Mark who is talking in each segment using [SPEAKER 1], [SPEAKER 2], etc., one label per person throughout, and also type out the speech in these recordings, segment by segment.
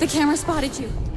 [SPEAKER 1] The camera spotted you.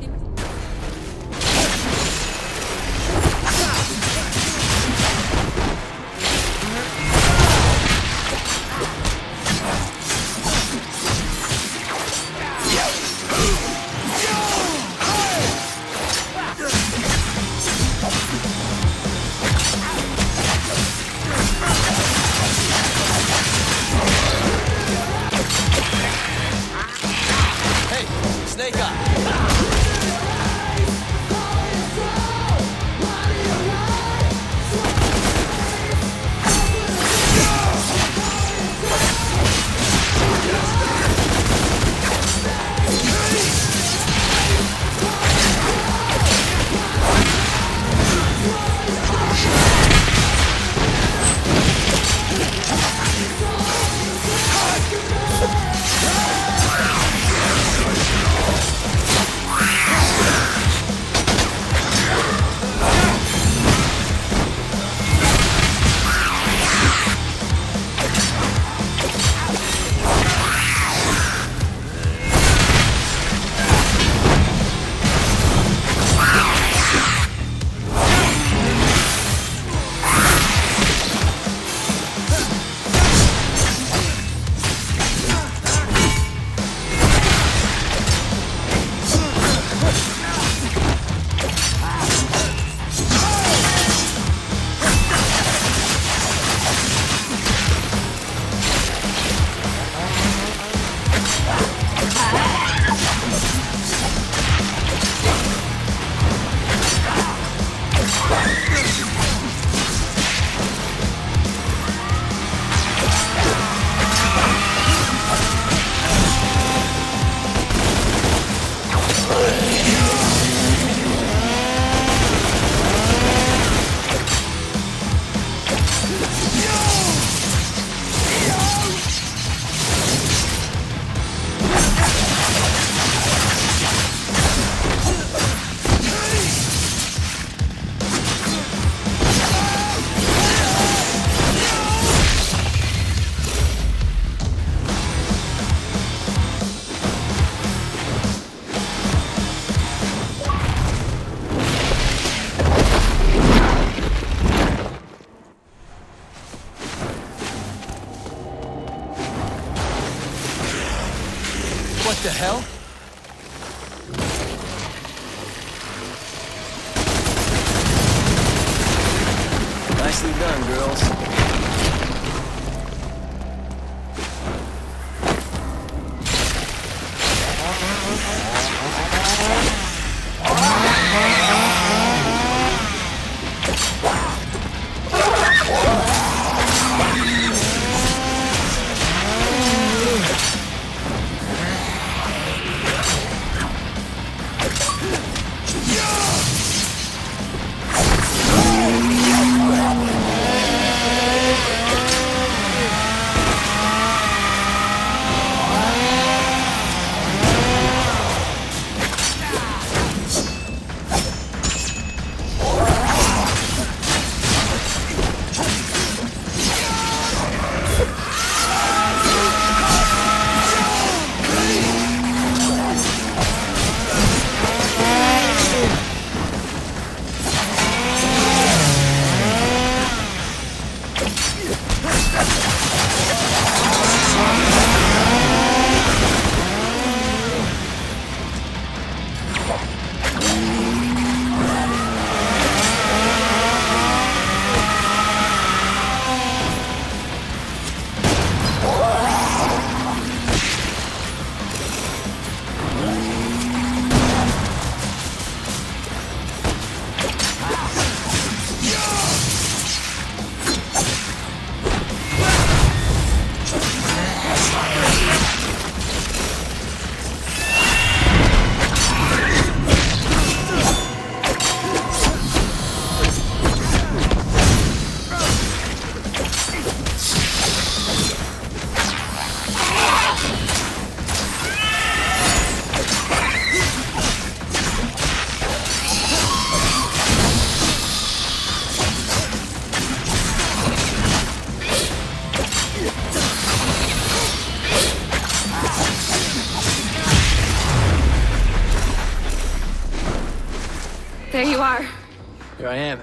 [SPEAKER 1] Here I am.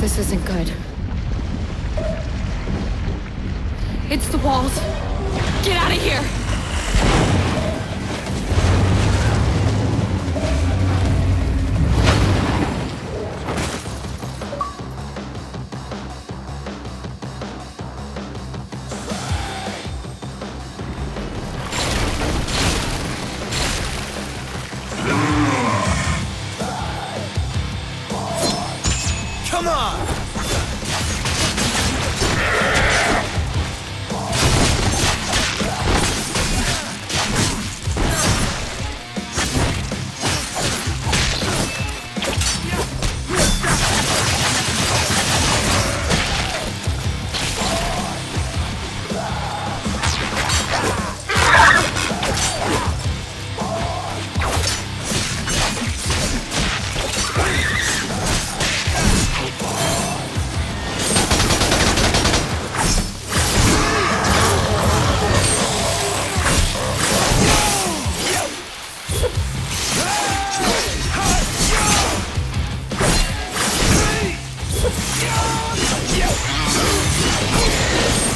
[SPEAKER 2] This isn't good. It's the walls. Get out of here!
[SPEAKER 1] Come on! Yeah.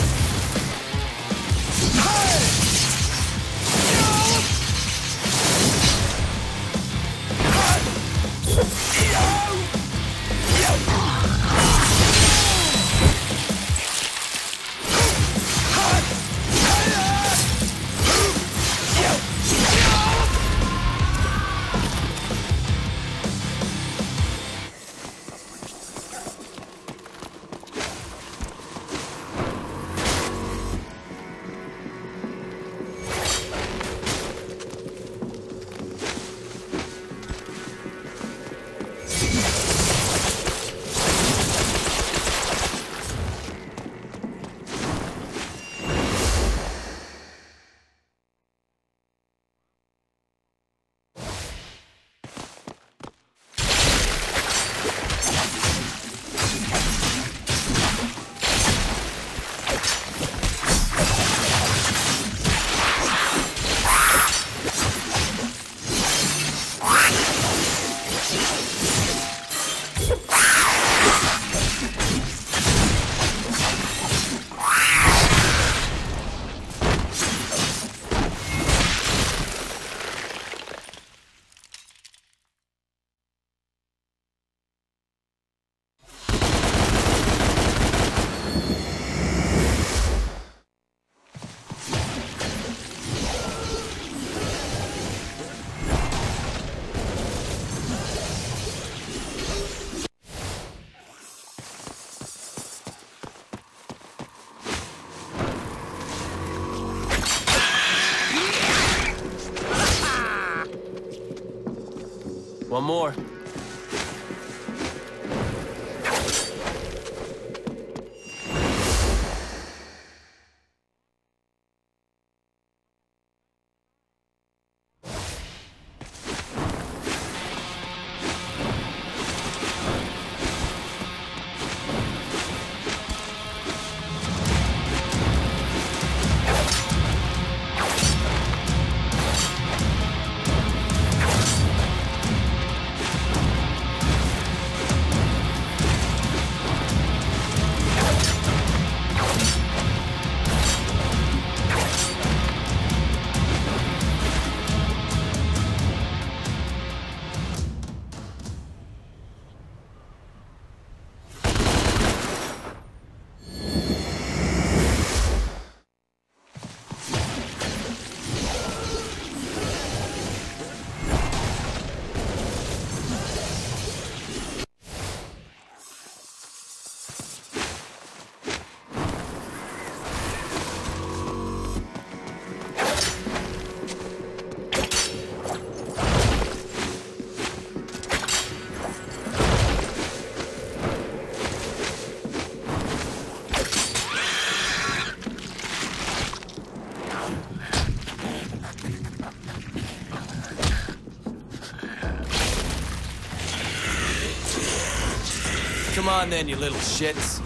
[SPEAKER 1] One more. On then, you little shits.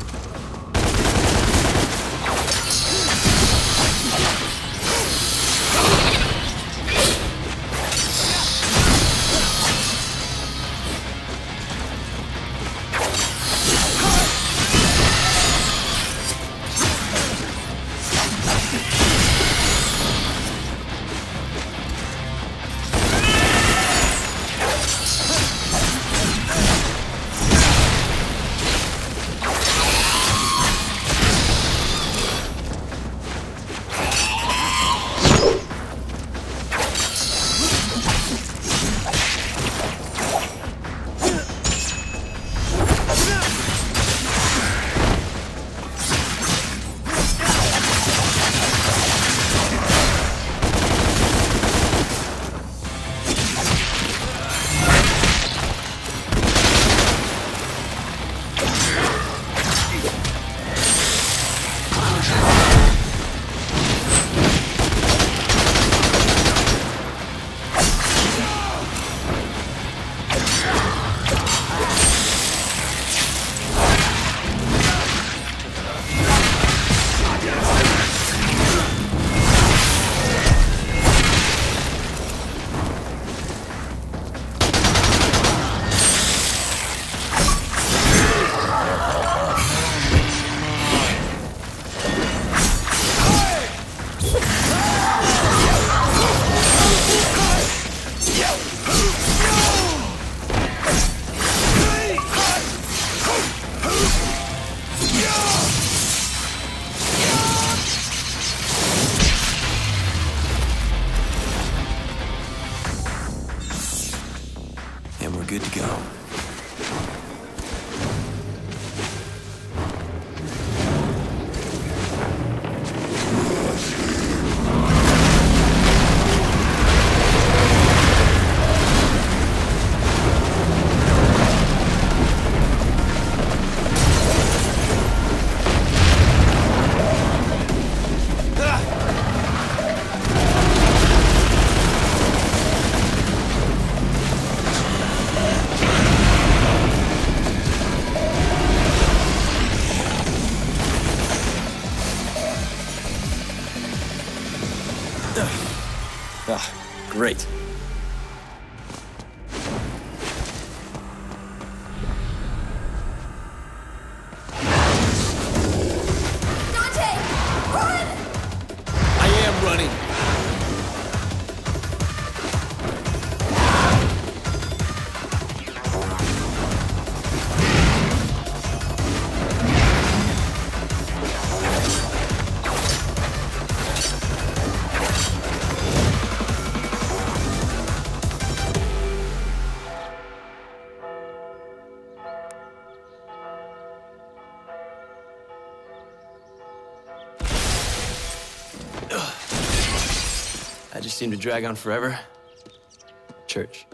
[SPEAKER 1] Seem to drag on forever. Church.